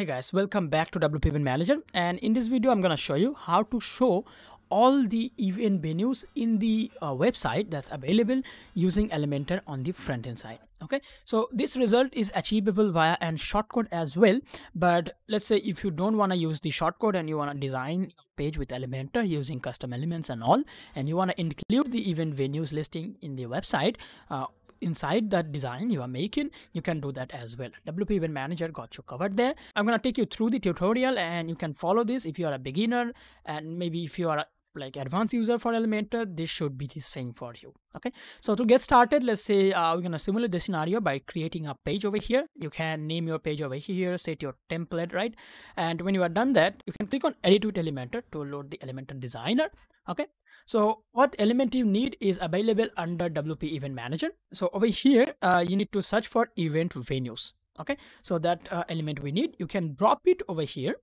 Hey guys, welcome back to WP Event Manager and in this video I'm to show you how to show all the event venues in the uh, website that's available using Elementor on the front end side. Okay, so this result is achievable via an shortcode as well. But let's say if you don't want to use the shortcode and you want to design a page with Elementor using custom elements and all, and you want to include the event venues listing in the website, uh, inside that design you are making you can do that as well. Wp event manager got you covered there. I'm going to take you through the tutorial and you can follow this if you are a beginner and maybe if you are like advanced user for elementor this should be the same for you okay? So to get started let's say uh, we're going to simulate the scenario by creating a page over here. You can name your page over here set your template right? And when you are done that you can click on edit with elementor to load the elementor designer okay? So what element you need is available under WP Event Manager. So over here, uh, you need to search for event venues. Okay, so that uh, element we need, you can drop it over here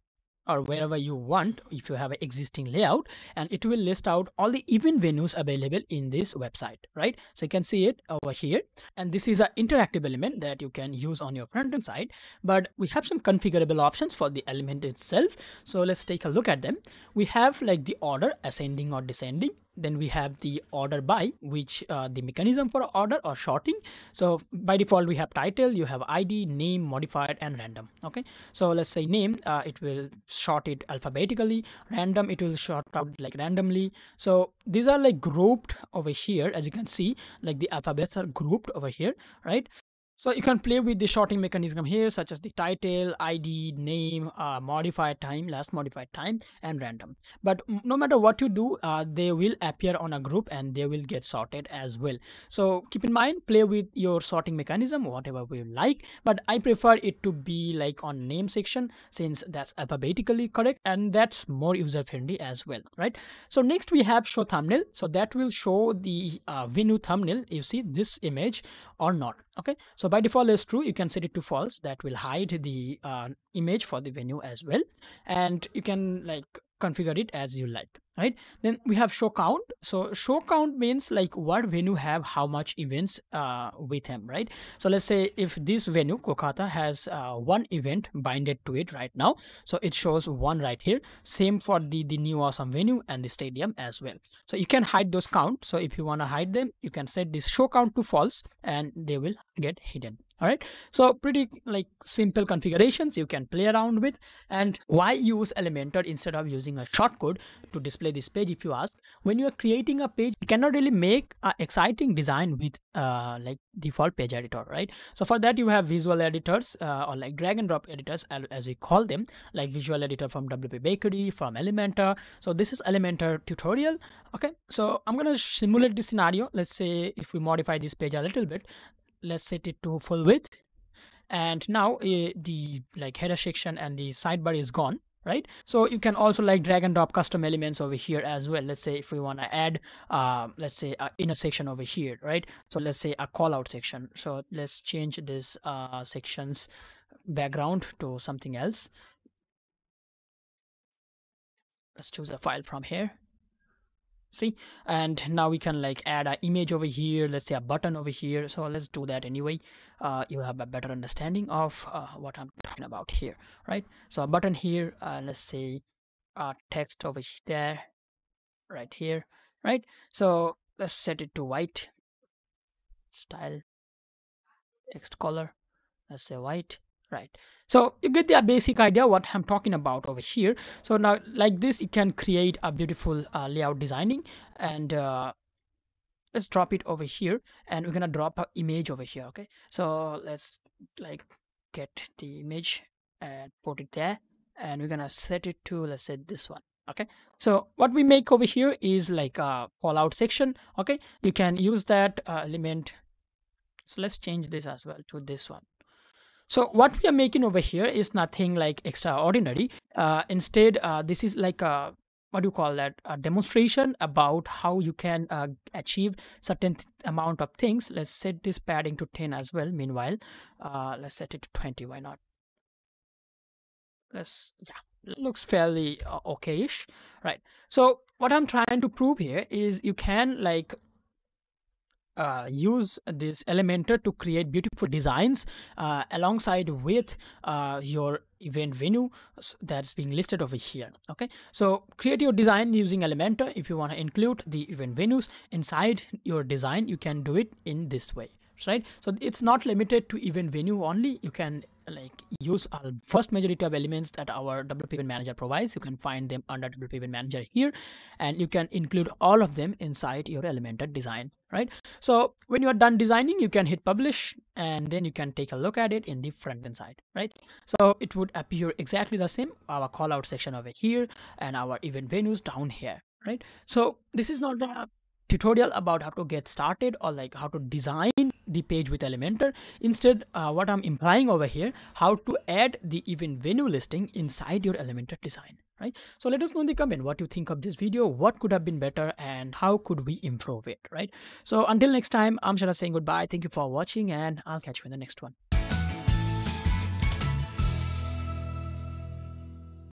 or wherever you want if you have an existing layout and it will list out all the event venues available in this website right? So you can see it over here. And this is an interactive element that you can use on your front end side. But we have some configurable options for the element itself. So let's take a look at them. We have like the order ascending or descending then we have the order by which uh, the mechanism for order or sorting so by default we have title you have id name modified and random okay? So let's say name uh, it will sort it alphabetically. Random it will sort out like randomly. So these are like grouped over here. As you can see like the alphabets are grouped over here right so you can play with the sorting mechanism here, such as the title, ID, name, uh, modified time, last modified time, and random. But no matter what you do, uh, they will appear on a group and they will get sorted as well. So keep in mind, play with your sorting mechanism, whatever you like. But I prefer it to be like on name section since that's alphabetically correct and that's more user friendly as well, right? So next we have show thumbnail. So that will show the uh, venue thumbnail. You see this image or not okay? So by default is true. You can set it to false. That will hide the uh, image for the venue as well. And you can like configure it as you like right? Then we have show count. So show count means like what venue have how much events uh, with them right? So let's say if this venue Kolkata has uh, one event binded to it right now so it shows one right here. Same for the the new awesome venue and the stadium as well. So you can hide those count. So if you want to hide them you can set this show count to false and they will get hidden all right so pretty like simple configurations you can play around with and why use elementor instead of using a shortcode to display this page if you ask. When you are creating a page you cannot really make an exciting design with uh, like default page editor right? So for that you have visual editors uh, or like drag and drop editors as we call them like visual editor from wp bakery from elementor. So this is elementor tutorial okay? So i'm to simulate this scenario. Let's say if we modify this page a little bit let's set it to full width. And now uh, the like header section and the sidebar is gone right? So you can also like drag and drop custom elements over here as well. Let's say if we want to add uh, let's say a inner section over here right? So let's say a call out section. So let's change this uh, sections background to something else. Let's choose a file from here see? And now we can like add an image over here let's say a button over here. So let's do that anyway. Uh, you have a better understanding of uh, what i'm talking about here right? So a button here uh, let's say text over there right here right? So let's set it to white style text color. Let's say white right. So you get the basic idea what i'm talking about over here. So now like this you can create a beautiful uh, layout designing. And uh, let's drop it over here. And we're gonna drop an image over here okay? So let's like get the image and put it there. And we're gonna set it to let's say this one okay? So what we make over here is like a call out section okay? You can use that uh, element. So let's change this as well to this one so what we are making over here is nothing like extraordinary. Uh, instead, uh, this is like a what do you call that? A demonstration about how you can uh, achieve certain amount of things. Let's set this padding to 10 as well. Meanwhile uh, let's set it to 20 why not? Let's yeah looks fairly uh, okayish right? So what i'm trying to prove here is you can like uh, use this Elementor to create beautiful designs uh, alongside with uh, your event venue that's being listed over here okay? So create your design using elementor if you want to include the event venues. Inside your design you can do it in this way right? So it's not limited to event venue only. You can like use our first majority of elements that our WP Event Manager provides. You can find them under WP Event Manager here, and you can include all of them inside your Elementor design, right? So when you are done designing, you can hit publish, and then you can take a look at it in the front end side, right? So it would appear exactly the same. Our callout section over here, and our event venues down here, right? So this is not a tutorial about how to get started or like how to design the page with Elementor. Instead, uh, what I'm implying over here, how to add the event venue listing inside your Elementor design, right? So let us know in the comment what you think of this video, what could have been better and how could we improve it, right? So until next time, I'm Sharad saying goodbye. Thank you for watching and I'll catch you in the next one.